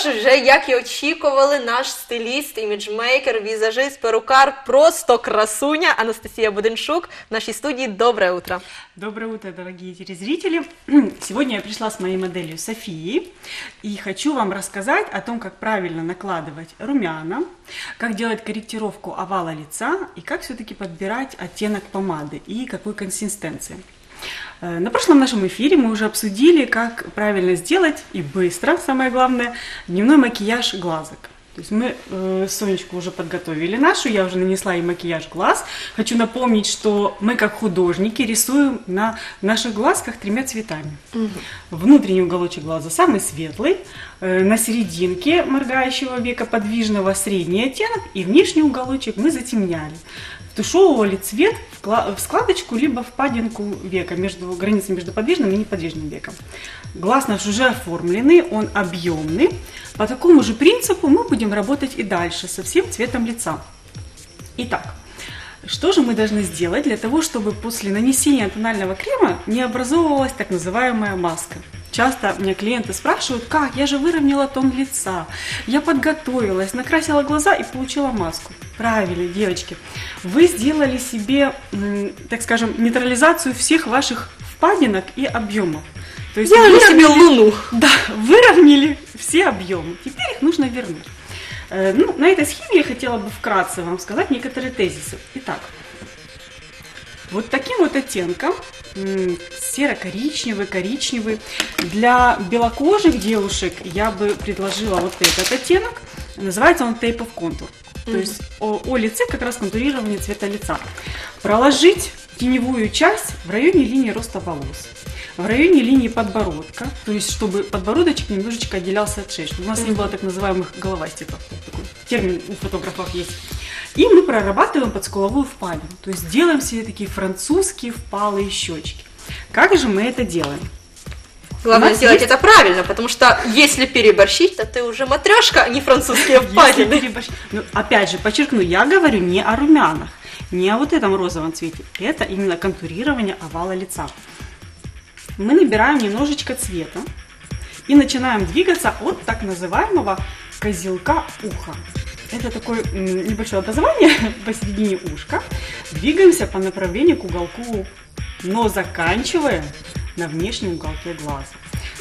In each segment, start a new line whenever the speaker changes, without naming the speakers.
ж, вже як і очікували, наш стиліст, іміджмейкер, візажист, перукар, просто красуня Анастасія Буденшук в нашій студії. Добре утро.
Доброе утро, дорогие телезрители. Сегодня я пришла с моей моделью Софией и хочу вам рассказать о том, как правильно накладывать румяна, как делать корректировку овала лица и как все-таки подбирать оттенок помады и какой консистенции. Э, На прошлом нашем эфире мы уже обсудили, как правильно сделать и быстро, самое главное, дневной макияж глазок. То есть мы э, Сонечку уже подготовили нашу, я уже нанесла ей макияж глаз. Хочу напомнить, что мы как художники рисуем на наших глазках тремя цветами. Внутренний уголочек глаза самый светлый, э, на серединке моргающего века подвижного средний оттенок и внешний уголочек мы затемняли. Втушевывали цвет в кла- в складочку либо впадинку века, между границей между подвижным и неподвижным веком. Глаз наш уже оформленный, он объемный. По такому же принципу мы будем работать и дальше со всем цветом лица. Итак, что же мы должны сделать для того, чтобы после нанесения тонального крема не образовывалась так называемая маска? Часто меня клиенты спрашивают, как, я же выровняла тон лица, я подготовилась, накрасила глаза и получила маску. Правильно, девочки, вы сделали себе, так скажем, нейтрализацию всех ваших впадинок и объемов. То есть
Сделали себе луну.
да, выровняли все объемы. Теперь их нужно вернуть. Э, Ну, на этой схеме я хотела бы вкратце вам сказать некоторые тезисы. Итак, вот таким вот оттенком, серо-коричневый, коричневый, для белокожих девушек я бы предложила вот этот оттенок. Называется он Tape of Contour. То есть о, о лице как раз контурирование цвета лица. Проложить теневую часть в районе линии роста волос в районе линии подбородка, то есть чтобы подбородочек немножечко отделялся от шеи, чтобы у нас не было так называемых головастиков, такой термин у фотографов есть. И мы прорабатываем подскуловую впадину, то есть делаем себе такие французские впалые щечки. Как же мы это делаем?
Главное сделать
есть-
это правильно, потому что если переборщить, то ты уже матрешка, а не французские впадины.
переборщ- Ну, опять же, подчеркну, я говорю не о румянах, не о вот этом розовом цвете. Это именно контурирование овала лица. Мы набираем немножечко цвета и начинаем двигаться от так называемого козелка уха. Это такое небольшое образование посередине ушка. Двигаемся по направлению к уголку, но заканчиваем на внешнем уголке глаза.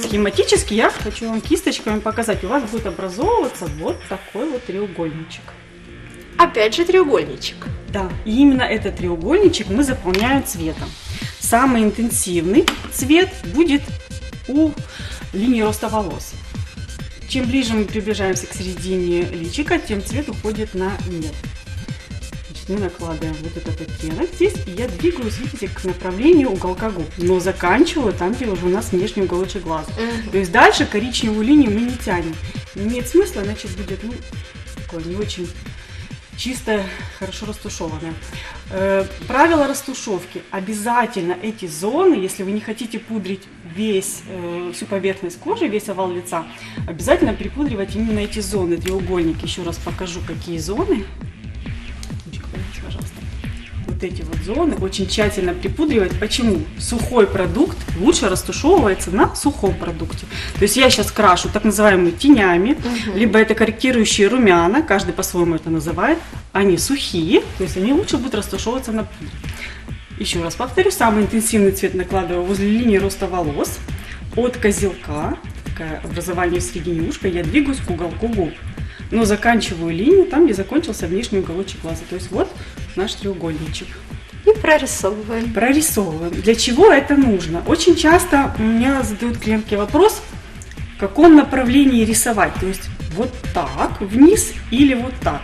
Схематически я хочу вам кисточками показать. У вас будет образовываться вот такой вот треугольничек.
Опять же треугольничек.
Да, и именно этот треугольничек мы заполняем цветом. Самый интенсивный цвет будет у линии роста волос. Чем ближе мы приближаемся к середине личика, тем цвет уходит на нет. Значит, мы накладываем вот этот оттенок здесь, и я двигаюсь, видите, к направлению уголка губ, но заканчиваю там, где уже у нас внешний уголочек глаза. То есть дальше коричневую линию мы не тянем. Не имеет смысла, значит будет ну, такое не очень чистое, хорошо растушеванное. Э, правило растушевки. Обязательно эти зоны, если вы не хотите пудрить весь, э, всю поверхность кожи, весь овал лица, обязательно припудривать именно эти зоны, треугольник. Еще раз покажу, какие зоны. Вот эти вот зоны очень тщательно припудривать. Почему? Сухой продукт лучше растушевывается на сухом продукте. То есть я сейчас крашу так называемыми тенями, либо это корректирующие румяна, каждый по-своему это называет. Они сухие, то есть они лучше будут растушевываться на пудре. Еще раз повторю, самый интенсивный цвет накладываю возле линии роста волос, от козелка, такое образование в середине ушка, я двигаюсь к уголку губ. Но заканчиваю линию там, где закончился внешний уголочек глаза. То есть вот наш треугольничек.
И прорисовываем.
Прорисовываем. Для чего это нужно? Очень часто у меня задают клиентки вопрос, в каком направлении рисовать. То есть вот так, вниз или вот так.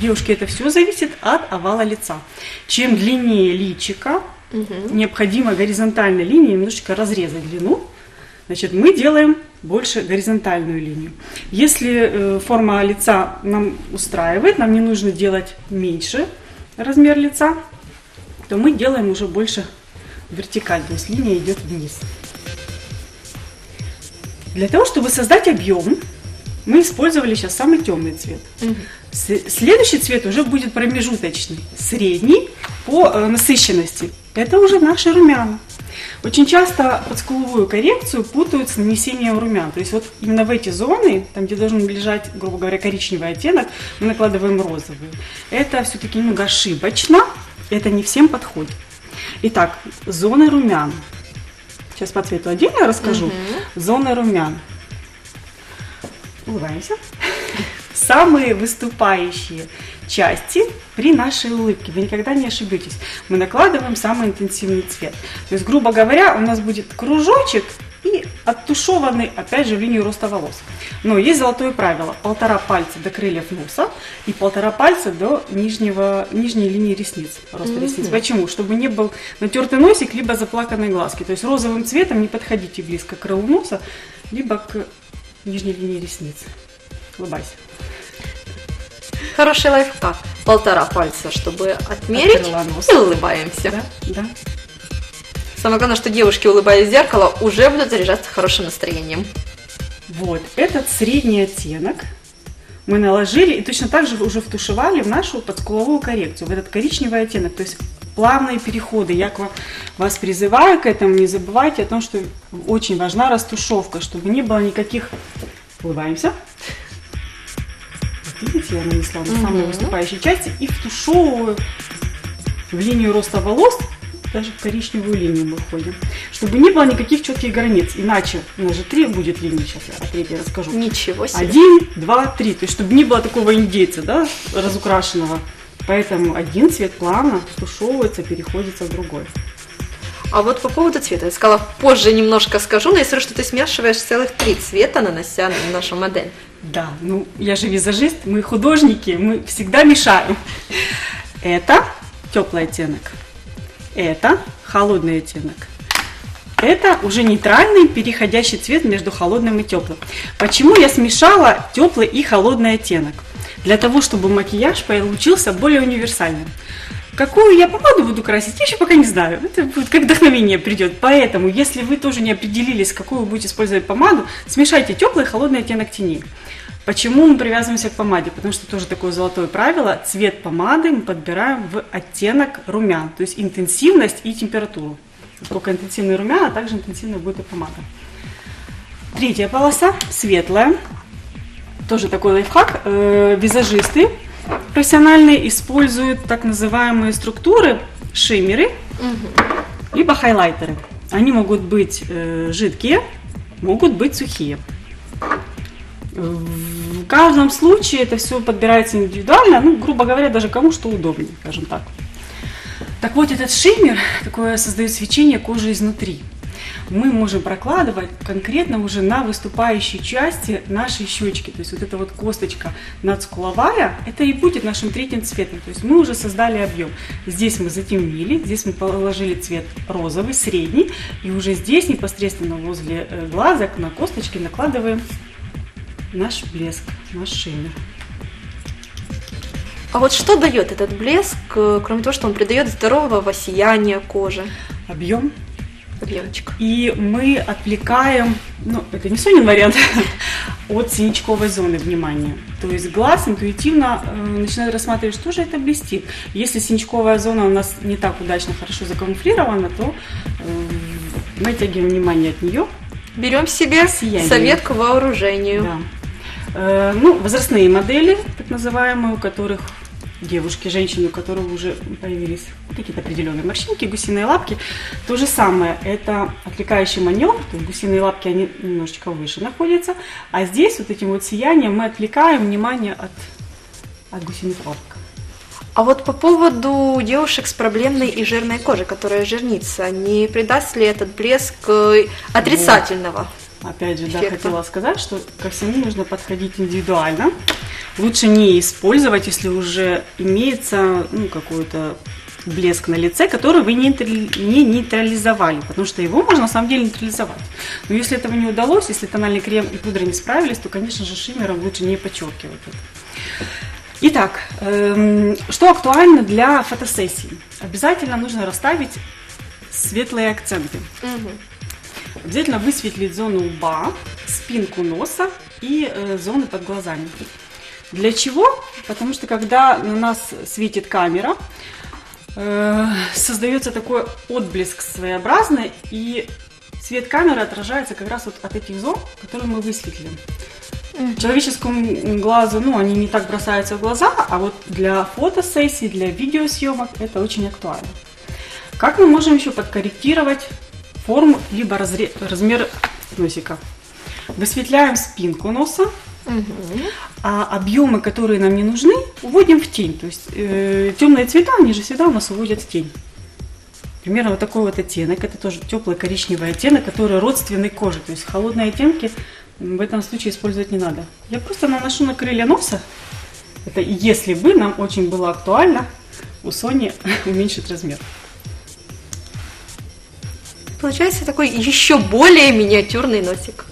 Девушки, это все зависит от овала лица. Чем длиннее личика, необходимо горизонтальной линией немножечко разрезать длину. Значит, мы делаем больше горизонтальную линию. Если э, форма лица нам устраивает, нам не нужно делать меньше размер лица, то мы делаем уже больше вертикаль, то есть линия идет вниз. Для того, чтобы создать объем, мы использовали сейчас самый темный цвет. С- Следующий цвет уже будет промежуточный, средний по э, насыщенности. Это уже наши румяна. Очень часто подскуловую коррекцию путают с нанесением румян. То есть вот именно в эти зоны, там где должен лежать, грубо говоря, коричневый оттенок, мы накладываем розовый. Это все-таки немного ошибочно, это не всем подходит. Итак, зоны румян. Сейчас по цвету отдельно расскажу. Зоны румян. Улыбаемся. Самые выступающие части при нашей улыбке. Вы никогда не ошибетесь. Мы накладываем самый интенсивный цвет. То есть, грубо говоря, у нас будет кружочек и оттушеванный, опять же, в линию роста волос. Но есть золотое правило. Полтора пальца до крыльев носа и полтора пальца до нижнего, нижней линии ресниц. Роста
Мгм.
ресниц. Почему? Чтобы не был натертый носик, либо заплаканные глазки. То есть розовым цветом не подходите близко к крылу носа, либо к нижней линии ресниц. Улыбайся.
Хороший лайфхак. Полтора пальца, чтобы отмерить. И улыбаемся.
Да, да.
Самое главное, что девушки, улыбаясь в зеркало, уже будут заряжаться хорошим настроением.
Вот, этот средний оттенок мы наложили и точно так же уже втушевали в нашу подскуловую коррекцию, в этот коричневый оттенок. То есть плавные переходы. Я к вам, вас призываю к этому. Не забывайте о том, что очень важна растушевка, чтобы не было никаких... Улыбаемся. Видите, я нанесла на самые выступающие части и втушевываю в линию роста волос, даже в коричневую линию мы входим, чтобы не было никаких четких границ. Иначе, у нас же три будет линии, сейчас я о третьей расскажу.
Ничего себе.
Один, два, три. То есть, чтобы не было такого индейца, да, разукрашенного. Поэтому один цвет плавно стушевывается, переходится в другой.
А вот по поводу цвета, я сказала, позже немножко скажу, но я смотрю, что ты смешиваешь целых три цвета, нанося на нашу модель.
Да, ну я же визажист, мы художники, мы всегда мешаем. Это теплый оттенок. Это холодный оттенок. Это уже нейтральный переходящий цвет между холодным и теплым. Почему я смешала теплый и холодный оттенок? Для того, чтобы макияж получился более универсальным. Какую я помаду буду красить, я еще пока не знаю. Это будет как вдохновение придет. Поэтому, если вы тоже не определились, какую вы будете использовать помаду, смешайте теплый и холодный оттенок теней. Почему мы привязываемся к помаде? Потому что тоже такое золотое правило. Цвет помады мы подбираем в оттенок румян, то есть интенсивность и температуру. Сколько интенсивные румяна, а также интенсивная будет и помада. Третья полоса, светлая. Тоже такой лайфхак. Э, Визажисты профессиональные используют так называемые структуры, шиммеры, либо хайлайтеры. Они могут быть э, жидкие, могут быть сухие. В каждом случае это все подбирается индивидуально, ну, грубо говоря, даже кому что удобнее, скажем так. Так вот, этот шиммер такое создает свечение кожи изнутри. Мы можем прокладывать конкретно уже на выступающей части нашей щечки. То есть вот эта вот косточка надскуловая, это и будет нашим третьим цветом. То есть мы уже создали объем. Здесь мы затемнили, здесь мы положили цвет розовый, средний. И уже здесь непосредственно возле э, глазок на косточке накладываем наш блеск, наш шиммер.
А вот что дает этот блеск, э, кроме того, что он придает здорового сияния кожи?
Объем
Объемчик.
И мы отвлекаем, ну, это не Сонин вариант, от синячковой зоны внимания. То есть глаз интуитивно э, начинает рассматривать, что же это блестит. Если синячковая зона у нас не так удачно, хорошо закамуфлирована, то э, мы оттягиваем внимание от нее.
Берем себе
Сияние.
совет к вооружению.
Да. Э, ну, возрастные модели, так называемые, у которых девушки, женщины, у которых уже появились какие-то определенные морщинки, гусиные лапки. То же самое, это отвлекающий маневр, то есть гусиные лапки, они немножечко выше находятся, а здесь вот этим вот сиянием мы отвлекаем внимание от, от гусиных лапок.
А вот по поводу девушек с проблемной и жирной кожей, которая жирнится, не придаст ли этот блеск э, отрицательного?
Опять же, да,
эффекта.
хотела сказать, что ко всему нужно подходить индивидуально. Лучше не использовать, если уже имеется ну, какой-то блеск на лице, который вы не, не нейтрализовали, потому что его можно на самом деле нейтрализовать. Но если этого не удалось, если тональный крем и пудра не справились, то, конечно же, шиммером лучше не подчеркивать это. Итак, эм, что актуально для фотосессии? Обязательно нужно расставить светлые акценты.
Мгм.
Обязательно высветлить зону лба, спинку носа и э, зоны под глазами. Для чего? Потому что когда на нас светит камера, э, создается такой отблеск своеобразный, и свет камеры отражается как раз вот от этих зон, которые мы высветлим. Человеческому глазу, ну, они не так бросаются в глаза, а вот для фотосессий, для видеосъемок это очень актуально. Как мы можем еще подкорректировать форму либо разре- размер носика? Высветляем спинку носа, а объемы, которые нам не нужны, уводим в тень. То есть э, темные цвета, они же всегда у нас уводят в тень. Примерно вот такой вот оттенок. Это тоже теплый коричневый оттенок, который родственный коже. То есть холодные оттенки в этом случае использовать не надо. Я просто наношу на крылья носа. Это если бы нам очень было актуально у Сони уменьшить размер.
Получается такой еще более миниатюрный носик.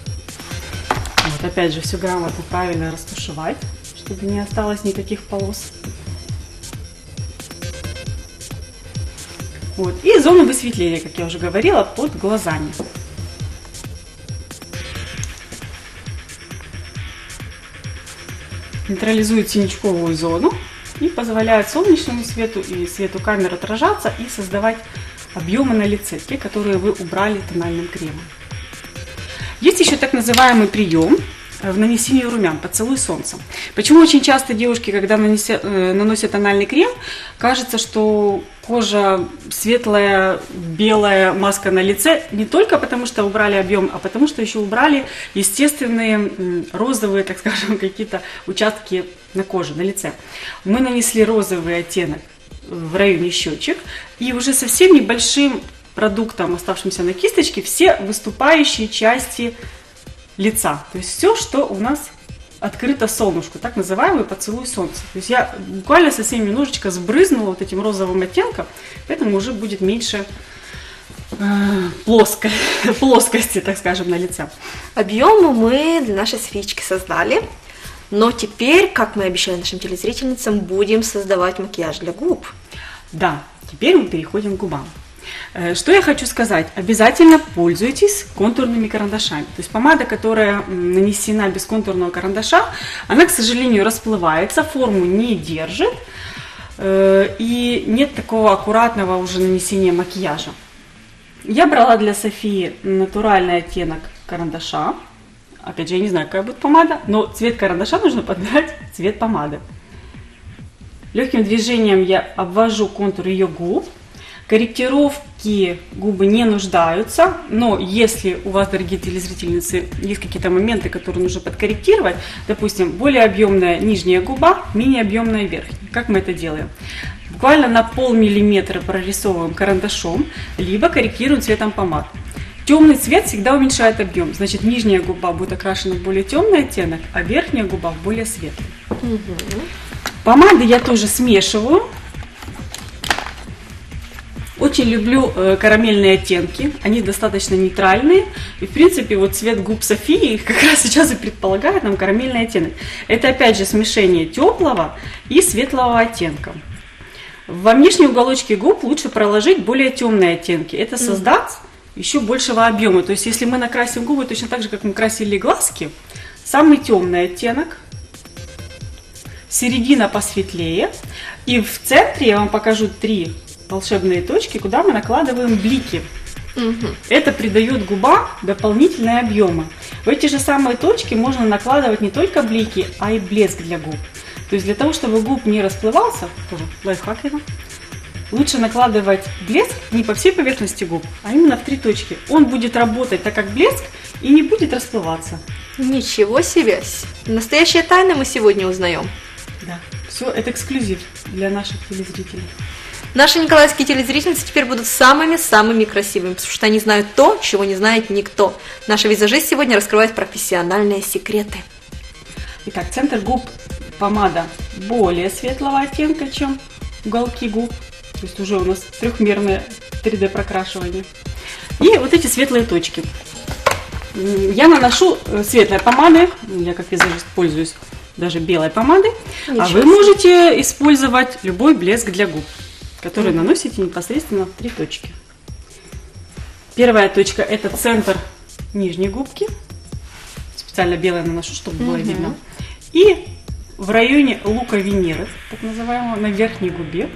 Опять же все грамотно, правильно растушевать, чтобы не осталось никаких полос. Вот. И зону высветления, как я уже говорила, под глазами. Нейтрализует синячковую зону и позволяет солнечному свету и свету камеры отражаться и создавать объемы на лице, те, которые вы убрали тональным кремом. Есть еще так называемый прием э, в нанесении румян, поцелуй солнцем. Почему очень часто девушки, когда нанеся, э, наносят тональный крем, кажется, что кожа светлая, белая маска на лице, не только потому что убрали объем, а потому что еще убрали естественные розовые, так скажем, какие-то участки на коже, на лице. Мы нанесли розовый оттенок в районе щечек и уже совсем небольшим продуктом, оставшимся на кисточке, все выступающие части лица. То есть все, что у нас открыто солнышку, так называемый поцелуй солнца. То есть я буквально совсем немножечко сбрызнула вот этим розовым оттенком, поэтому уже будет меньше э, плоской, плоскости, так скажем, на лице.
Объемы мы для нашей свечки создали. Но теперь, как мы обещали нашим телезрительницам, будем создавать макияж для губ.
Да, теперь мы переходим к губам. Э, Что я хочу сказать? Обязательно пользуйтесь контурными карандашами. То есть помада, которая нанесена без контурного карандаша, она, к сожалению, расплывается, форму не держит. э, И нет такого аккуратного уже нанесения макияжа. Я брала для Софии натуральный оттенок карандаша. Опять же, я не знаю, какая будет помада, но цвет карандаша нужно подбирать цвет помады. Легким движением я обвожу контур ее губ. Корректировки губы не нуждаются, но если у вас, дорогие телезрительницы, есть какие-то моменты, которые нужно подкорректировать, допустим, более объемная нижняя губа, менее объемная верхняя. Как мы это делаем? Буквально на полмиллиметра прорисовываем карандашом, либо корректируем цветом помад. Темный цвет всегда уменьшает объем, значит нижняя губа будет окрашена в более темный оттенок, а верхняя губа в более светлый. Помады я тоже смешиваю. Очень люблю э, карамельные оттенки, они достаточно нейтральные. И в принципе вот цвет губ Софии как раз сейчас и предполагает нам карамельный оттенок. Это опять же смешение теплого и светлого оттенка. Во внешние уголочки губ лучше проложить более темные оттенки. Это создаст еще большего объема. То есть если мы накрасим губы точно так же, как мы красили глазки, самый темный оттенок, середина посветлее. И в центре я вам покажу три волшебные точки, куда мы накладываем блики. Это придает губам дополнительные объемы. В эти же самые точки можно накладывать не только блики, а и блеск для губ. То есть для того, чтобы губ не расплывался, тоже лайфхак это, лучше накладывать блеск не по всей поверхности губ, а именно в три точки. Он будет работать так как блеск и не будет расплываться.
Ничего себе! Настоящие тайны мы сегодня узнаем.
Да. Все, это эксклюзив для наших телезрителей.
Наши николаевские телезрительницы теперь будут самыми-самыми красивыми, потому что они знают то, чего не знает никто. Наша визажист сегодня раскрывает профессиональные секреты.
Итак, центр губ помада более светлого оттенка, чем уголки губ. То есть уже у нас трехмерное 3D прокрашивание. И вот эти светлые точки. Я наношу э, светлой помадой, я как визажист пользуюсь даже белой помадой, а
Ничего
вы
себе.
можете использовать любой блеск для губ, который наносите непосредственно в три точки. Первая точка это центр нижней губки. Специально белое наношу, чтобы было видно. И в районе лука Венеры, так называемого, на верхней губе,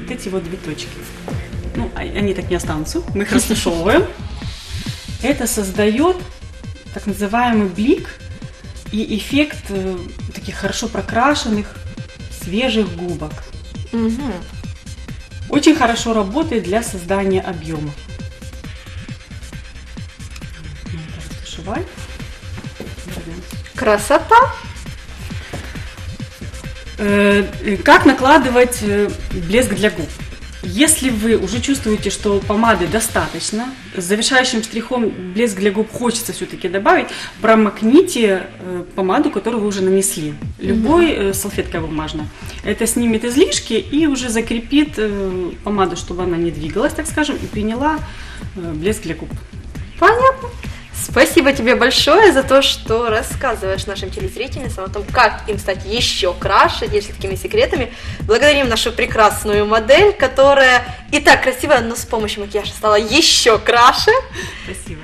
вот эти вот две точки. Ну, а- они так не останутся, мы их растушевываем. Это создает так называемый блик и эффект э, таких хорошо прокрашенных, свежих губок.
Мгм.
Очень хорошо работает для создания объема.
Красота.
Э, э, Как накладывать э, блеск для губ? Если вы уже чувствуете, что помады достаточно, с завершающим штрихом блеск для губ хочется все-таки добавить, промокните э, помаду, которую вы уже нанесли. Любой э, салфеткой бумажной. Это снимет излишки и уже закрепит э, помаду, чтобы она не двигалась, так скажем, и приняла блеск для губ.
Понятно. Спасибо тебе большое за то, что рассказываешь нашим телезрительницам о том, как им стать еще краше, делишься такими секретами. Благодарим нашу прекрасную модель, которая и так красивая, но с помощью макияжа стала еще краше.
Спасибо.